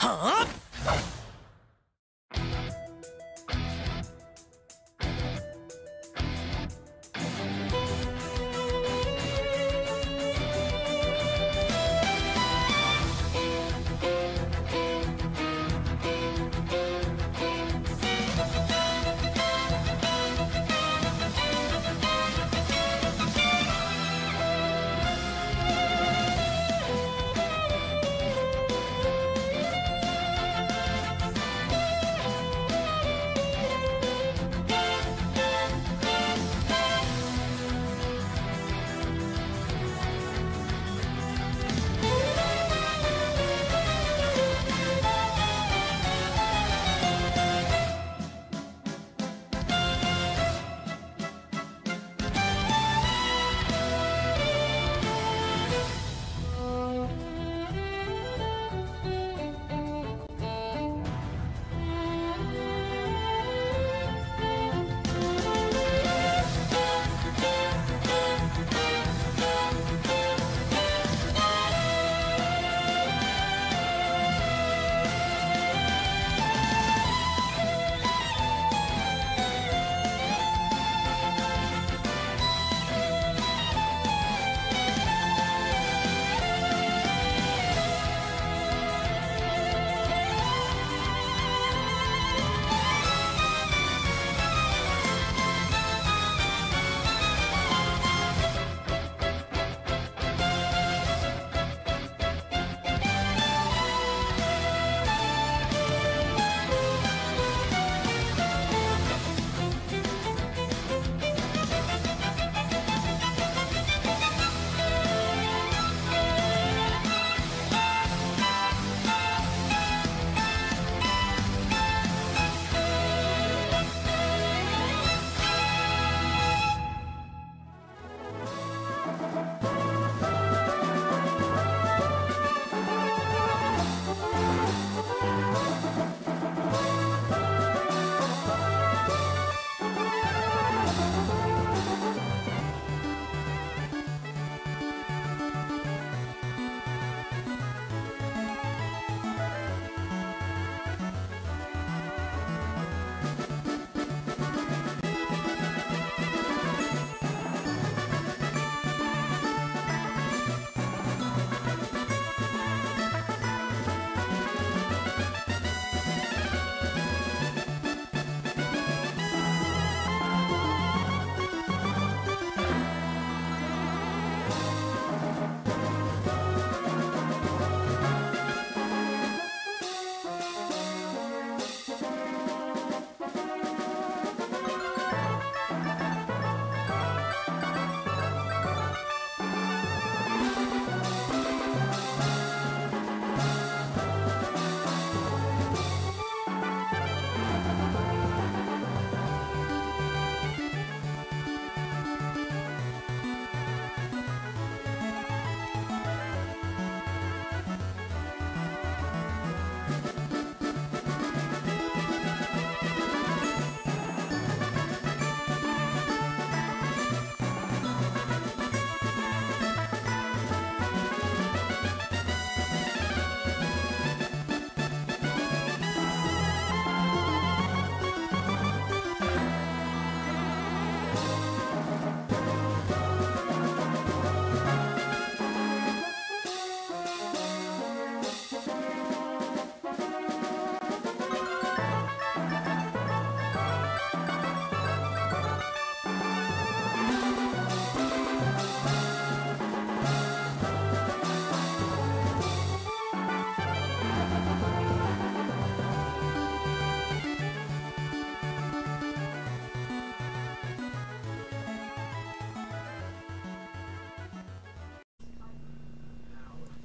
は。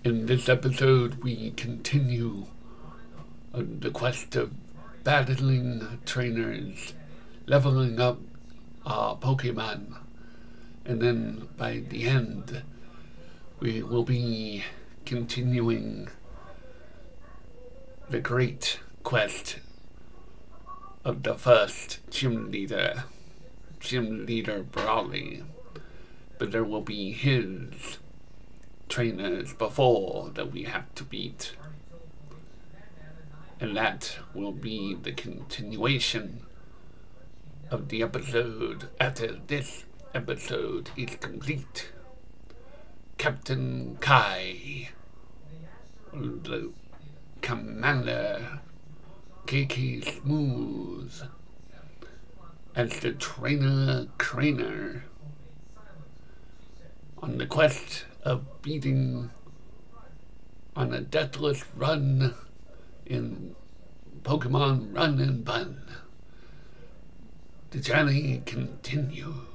In this episode, we continue on the quest of battling trainers, leveling up our Pokemon, and then by the end, we will be continuing the great quest of the first gym leader, gym leader Brawly. But there will be his trainers before that we have to beat. And that will be the continuation of the episode after this episode is complete. Captain Kai, the commander, KK Smooth, as the trainer Crainer, on the quest of beating on a deathless run in Pokemon Run and Bun. The journey continues.